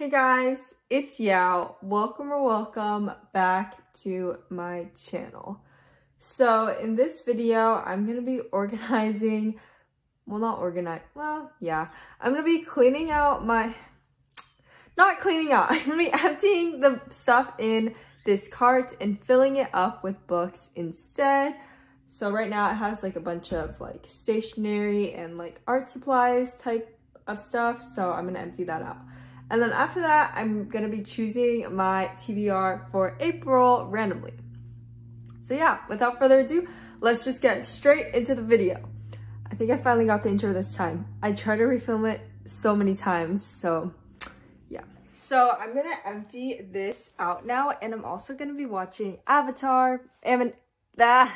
Hey guys, it's Yao. Welcome or welcome back to my channel. So in this video, I'm going to be organizing, well not organize, well yeah, I'm going to be cleaning out my, not cleaning out, I'm going to be emptying the stuff in this cart and filling it up with books instead. So right now it has like a bunch of like stationery and like art supplies type of stuff. So I'm going to empty that out. And then after that, I'm gonna be choosing my TBR for April randomly. So yeah, without further ado, let's just get straight into the video. I think I finally got the intro this time. I tried to refilm it so many times, so yeah. So I'm gonna empty this out now, and I'm also gonna be watching Avatar, and the,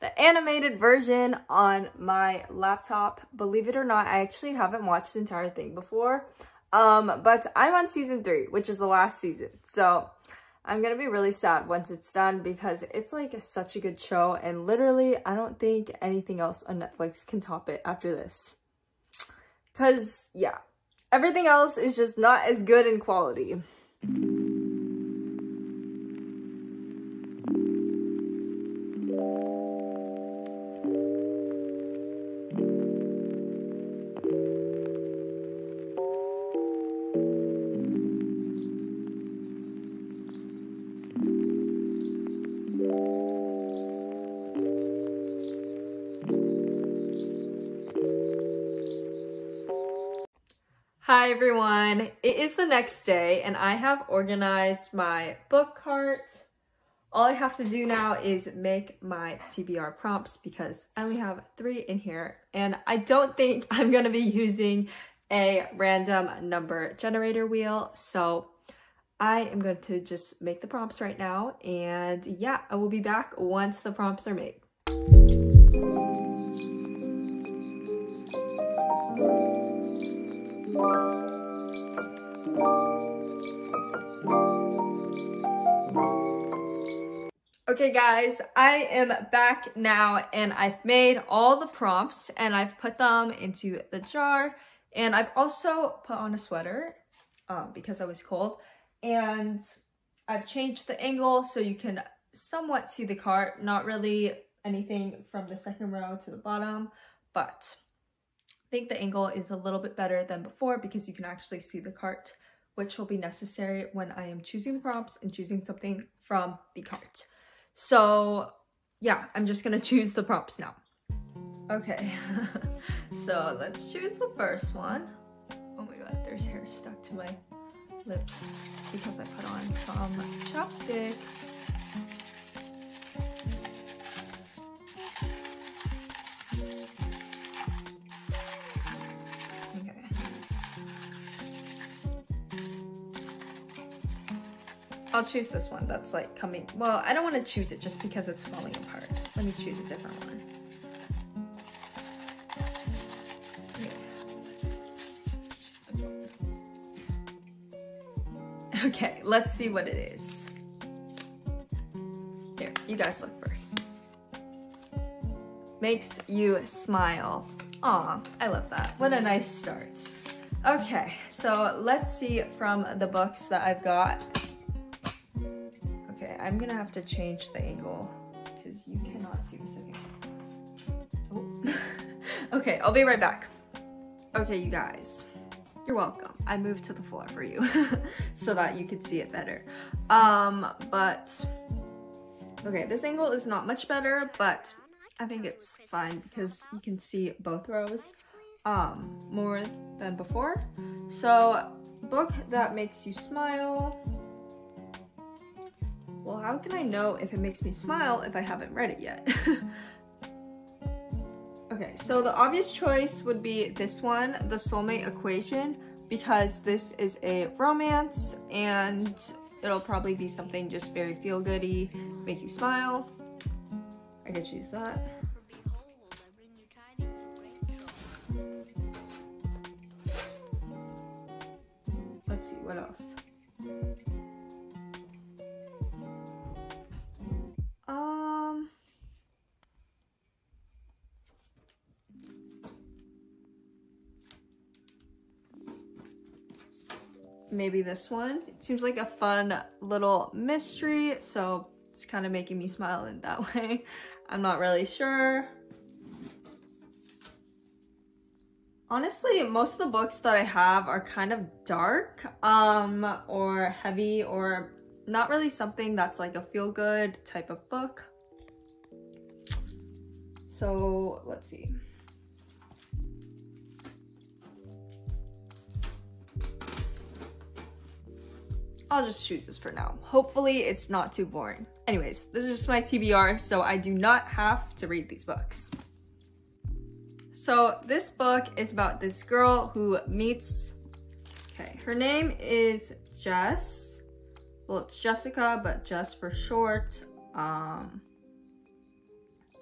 the animated version on my laptop. Believe it or not, I actually haven't watched the entire thing before. Um, but I'm on season three, which is the last season. So I'm going to be really sad once it's done because it's like such a good show. And literally, I don't think anything else on Netflix can top it after this. Because, yeah, everything else is just not as good in quality. The next day and I have organized my book cart. All I have to do now is make my TBR prompts because I only have three in here and I don't think I'm to be using a random number generator wheel. So I am going to just make the prompts right now and yeah, I will be back once the prompts are made. Okay guys, I am back now and I've made all the prompts and I've put them into the jar and I've also put on a sweater um, because I was cold and I've changed the angle so you can somewhat see the cart, not really anything from the second row to the bottom, but I think the angle is a little bit better than before because you can actually see the cart, which will be necessary when I am choosing the prompts and choosing something from the cart. So yeah, I'm just gonna choose the prompts now. Okay, so let's choose the first one. Oh my god, there's hair stuck to my lips because I put on some chapstick. I'll choose this one that's like coming. Well, I don't want to choose it just because it's falling apart. Let me choose a different one. Okay, let's see what it is. Here, you guys look first. Makes you smile. Aw, I love that. What a nice start. Okay, so let's see from the books that I've got. I'm gonna have to change the angle because you cannot see this angle. Oh. okay, I'll be right back. Okay, you guys, you're welcome. I moved to the floor for you so that you could see it better. Um, but, okay, this angle is not much better, but I think it's fine because you can see both rows um, more than before. So, book that makes you smile well, how can I know if it makes me smile if I haven't read it yet? okay, so the obvious choice would be this one, The Soulmate Equation, because this is a romance and it'll probably be something just very feel-goody, make you smile. I could choose that. Let's see, what else? Maybe this one. It seems like a fun little mystery, so it's kind of making me smile in that way. I'm not really sure. Honestly, most of the books that I have are kind of dark um, or heavy or not really something that's like a feel-good type of book. So let's see. I'll just choose this for now. Hopefully it's not too boring. Anyways, this is just my TBR, so I do not have to read these books. So this book is about this girl who meets, okay, her name is Jess. Well, it's Jessica, but Jess for short. Um,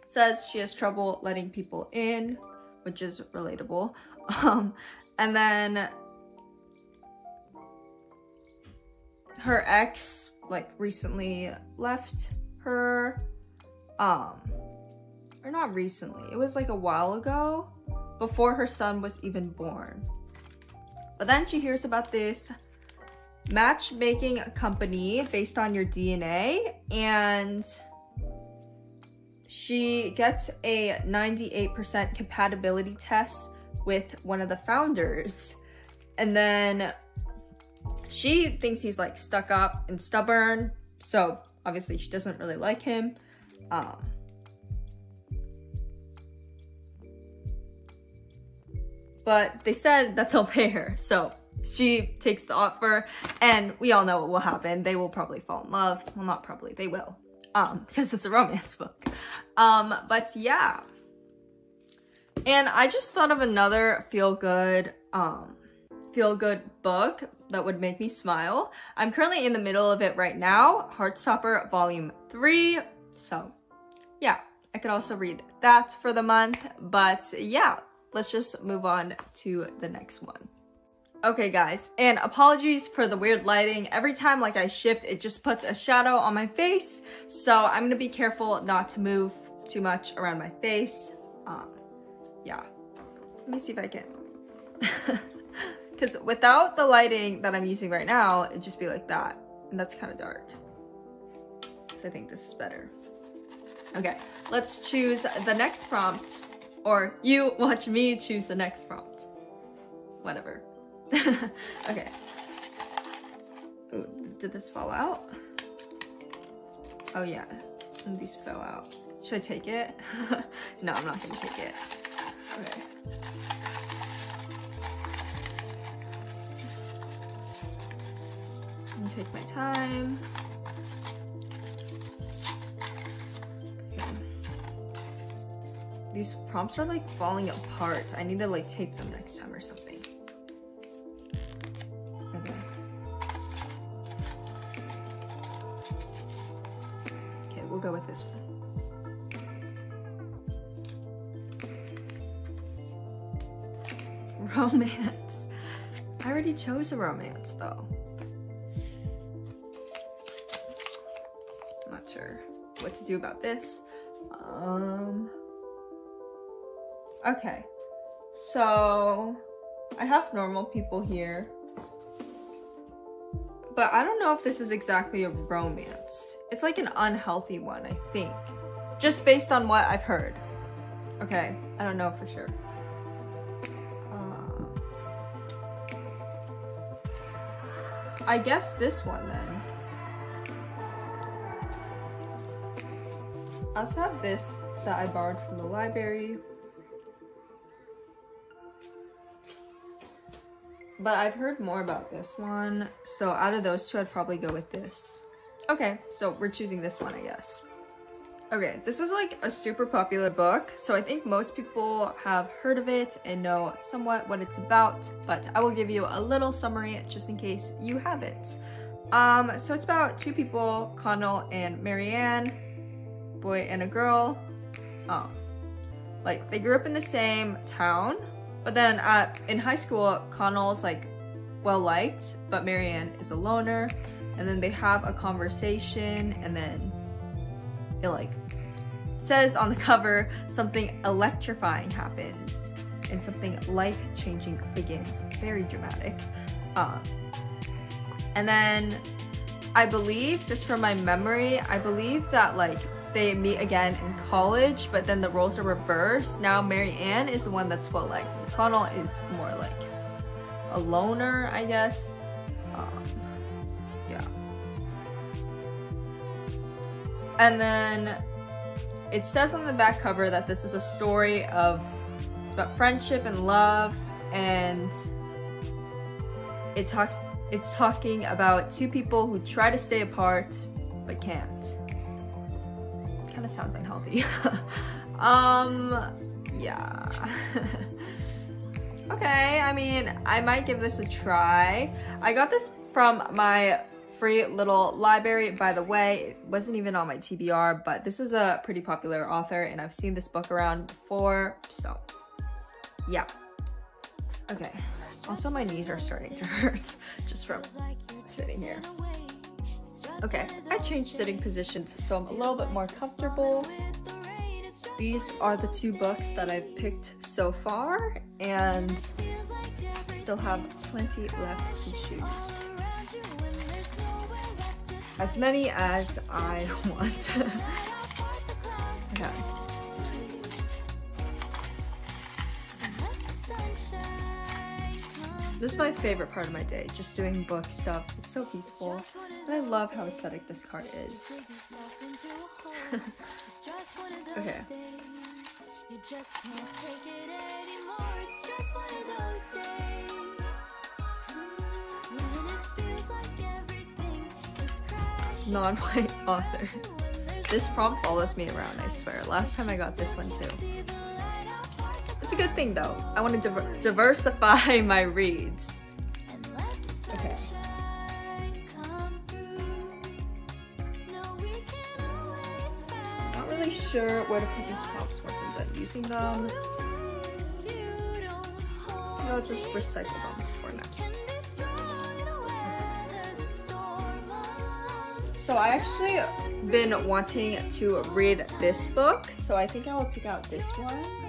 says she has trouble letting people in, which is relatable. Um, and then her ex like recently left her um or not recently it was like a while ago before her son was even born. But then she hears about this matchmaking company based on your DNA and she gets a 98% compatibility test with one of the founders. And then she thinks he's like stuck up and stubborn, so obviously she doesn't really like him. Um, but they said that they'll pay her, so she takes the offer, and we all know what will happen. They will probably fall in love. Well, not probably, they will, um, because it's a romance book. Um, but yeah. And I just thought of another feel-good, um, feel-good book that would make me smile. I'm currently in the middle of it right now, Heartstopper Volume 3. So yeah, I could also read that for the month. But yeah, let's just move on to the next one. Okay guys, and apologies for the weird lighting. Every time like I shift, it just puts a shadow on my face. So I'm gonna be careful not to move too much around my face. Um, yeah, let me see if I can. Because without the lighting that I'm using right now, it'd just be like that. And that's kind of dark. So I think this is better. Okay, let's choose the next prompt. Or you watch me choose the next prompt. Whatever. okay. Ooh, did this fall out? Oh yeah, and these fell out. Should I take it? no, I'm not gonna take it. Okay. Take my time. These prompts are like falling apart. I need to like tape them next time or something. Okay. Okay, we'll go with this one. Romance. I already chose a romance though. Sure what to do about this. Um, okay, so I have normal people here, but I don't know if this is exactly a romance. It's like an unhealthy one, I think, just based on what I've heard. Okay, I don't know for sure. Um, I guess this one then. I also have this that I borrowed from the library. But I've heard more about this one, so out of those two, I'd probably go with this. Okay, so we're choosing this one, I guess. Okay, this is like a super popular book, so I think most people have heard of it and know somewhat what it's about, but I will give you a little summary just in case you haven't. Um, so it's about two people, Connell and Marianne, boy and a girl. Um, like they grew up in the same town, but then at in high school, Connell's like well liked, but Marianne is a loner. And then they have a conversation, and then it like says on the cover something electrifying happens and something life changing begins. Very dramatic. Uh, And then I believe, just from my memory, I believe that like they meet again in college, but then the roles are reversed. Now Marianne is the one that's well liked, and Connell is more like a loner, I guess. Um, yeah. And then it says on the back cover that this is a story of about friendship and love, and it talks. It's talking about two people who try to stay apart but can't of sounds unhealthy. um, yeah. okay, I mean, I might give this a try. I got this from my free little library. By the way, it wasn't even on my TBR, but this is a pretty popular author and I've seen this book around before, so yeah. Okay. Also, my knees are starting to hurt just from sitting here. Okay, I changed sitting positions so I'm a little bit more comfortable. These are the two books that I've picked so far and still have plenty left to choose. As many as I want. okay. This is my favorite part of my day, just doing book stuff. It's so peaceful. And I love how aesthetic this card is. okay. Non-white author. This prompt follows me around, I swear. Last time I got this one too. It's a good thing though. I want to diver diversify my reads. Okay. Not really sure where to put these props once I'm done using them. I'll just recycle them for now. So I actually been wanting to read this book, so I think I will pick out this one.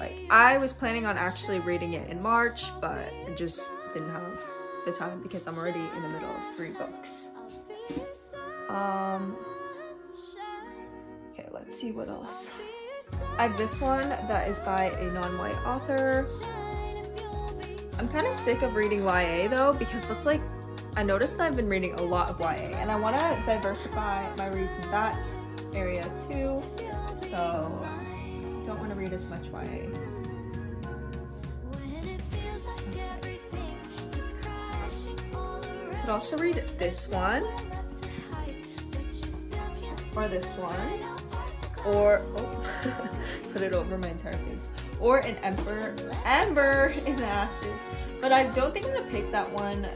Like, I was planning on actually reading it in March, but I just didn't have the time because I'm already in the middle of three books. Um, okay, let's see what else. I have this one that is by a non-white author. I'm kind of sick of reading YA though because that's like, I noticed that I've been reading a lot of YA and I want to diversify my reads in that area too. So read as much YA. Could also read this one, or this one, or oh, put it over my entire face, or an Emperor Ember in the Ashes. But I don't think I'm gonna pick that one.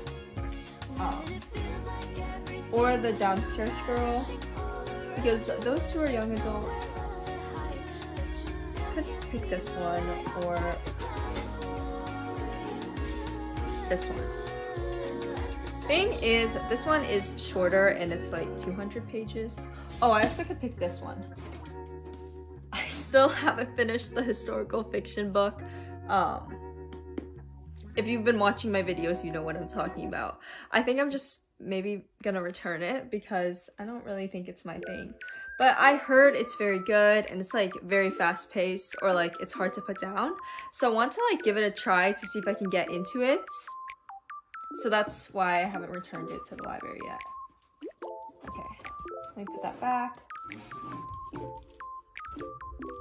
Or the Downstairs Girl, because those two are young adults pick this one or this one. Thing is, this one is shorter and it's like 200 pages. Oh, I also could pick this one. I still haven't finished the historical fiction book. Um, if you've been watching my videos, you know what I'm talking about. I think I'm just maybe gonna return it because I don't really think it's my thing. But I heard it's very good and it's like very fast paced or like it's hard to put down. So I want to like give it a try to see if I can get into it. So that's why I haven't returned it to the library yet. Okay, let me put that back.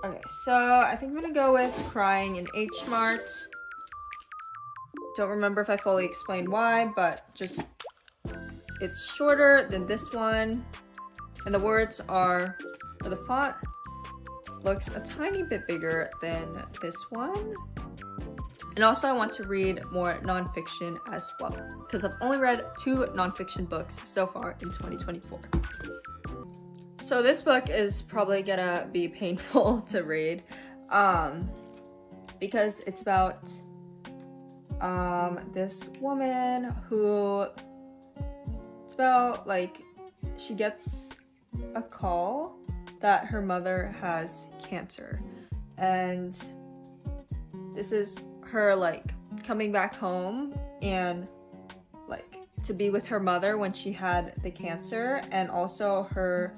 Okay, so I think I'm gonna go with Crying in H Mart. Don't remember if I fully explained why, but just it's shorter than this one. And the words are, the font looks a tiny bit bigger than this one. And also I want to read more nonfiction as well because I've only read two nonfiction books so far in 2024. So this book is probably gonna be painful to read um, because it's about um, this woman who, it's about like, she gets a call that her mother has cancer. And this is her like coming back home and like to be with her mother when she had the cancer and also her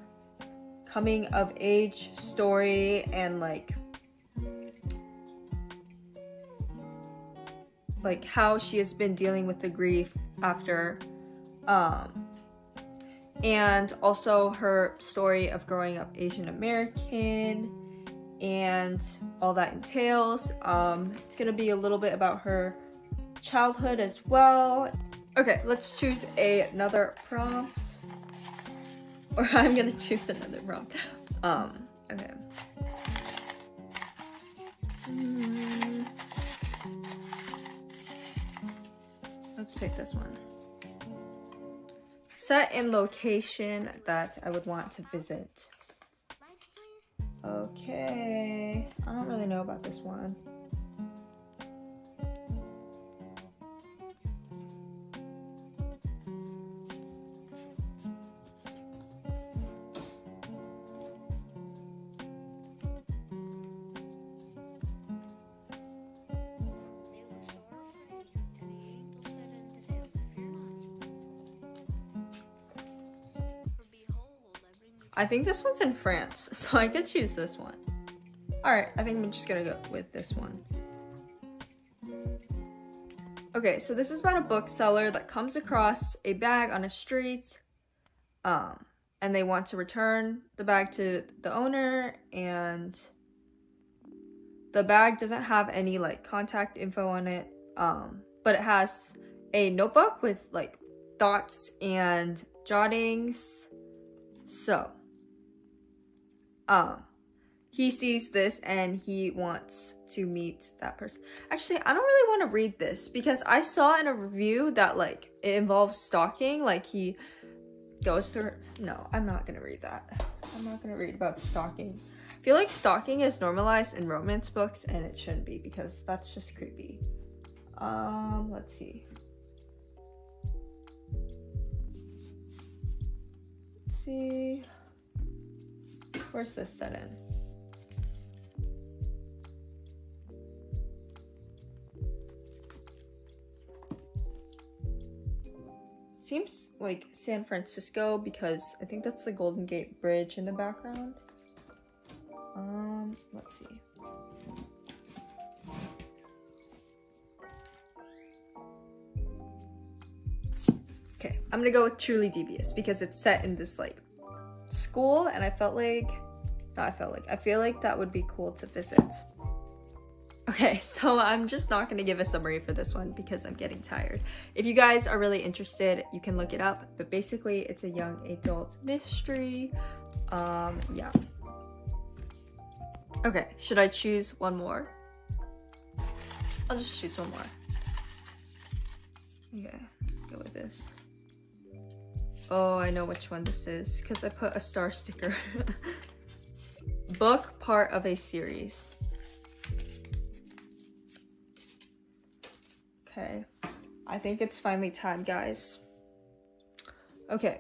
coming of age story and like like how she has been dealing with the grief after um and also her story of growing up Asian American and all that entails. Um, it's gonna be a little bit about her childhood as well. Okay, let's choose a, another prompt. Or I'm gonna choose another prompt. Um, okay. Mm. Let's pick this one set in location that I would want to visit. Okay, I don't really know about this one. I think this one's in France, so I could choose this one. Alright, I think I'm just gonna go with this one. Okay, so this is about a bookseller that comes across a bag on a street, um, and they want to return the bag to the owner, and the bag doesn't have any like contact info on it, um, but it has a notebook with like thoughts and jottings. So, um he sees this and he wants to meet that person. Actually, I don't really want to read this because I saw in a review that like it involves stalking. Like he goes through. No, I'm not gonna read that. I'm not gonna read about stalking. I feel like stalking is normalized in romance books and it shouldn't be because that's just creepy. Um, let's see. Let's see. Where's this set in? Seems like San Francisco because I think that's the Golden Gate Bridge in the background. Um, let's see. Okay, I'm gonna go with Truly Devious because it's set in this like school and I felt like I felt like. I feel like that would be cool to visit. Okay, so I'm just not going to give a summary for this one because I'm getting tired. If you guys are really interested, you can look it up, but basically it's a young adult mystery. Um, yeah. Okay, should I choose one more? I'll just choose one more. Okay, go with this. Oh, I know which one this is because I put a star sticker. book part of a series. Okay, I think it's finally time, guys. Okay.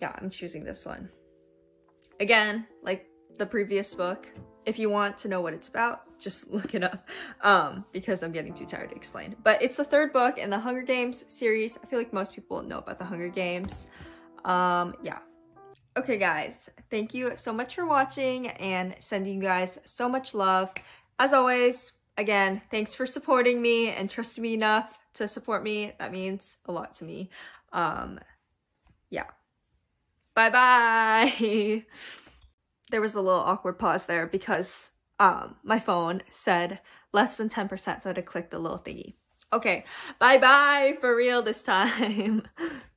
Yeah, I'm choosing this one. Again, like the previous book, if you want to know what it's about, just look it up um, because I'm getting too tired to explain. But it's the third book in the Hunger Games series. I feel like most people know about the Hunger Games. Um, yeah, Okay guys, thank you so much for watching and sending you guys so much love. As always, again, thanks for supporting me and trusting me enough to support me. That means a lot to me. Um, yeah. Bye-bye. there was a little awkward pause there because um, my phone said less than 10%, so I had to click the little thingy. Okay, bye-bye for real this time.